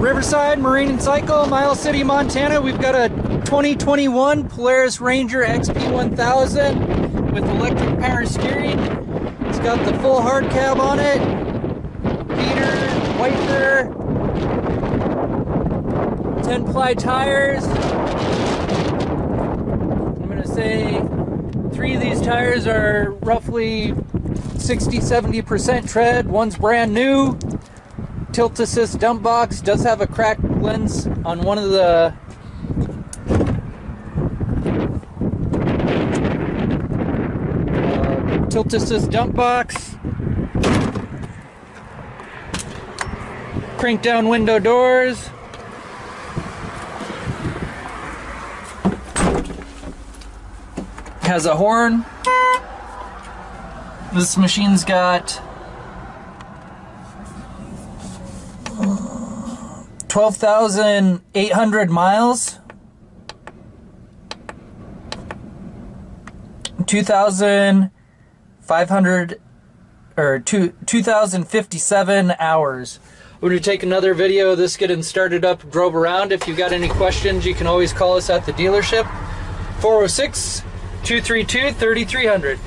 Riverside Marine and Cycle, Miles City, Montana. We've got a 2021 Polaris Ranger XP1000 with electric power steering. It's got the full hard cab on it, heater, wiper, 10 ply tires. I'm gonna say three of these tires are roughly 60 70% tread, one's brand new tilt assist dump box does have a cracked lens on one of the uh, tilt assist dump box crank down window doors. Has a horn. This machine's got 12,800 miles. 2,500 or 2 2,057 hours. We're going to take another video of this getting started up, drove around. If you've got any questions, you can always call us at the dealership. 406 232 3300.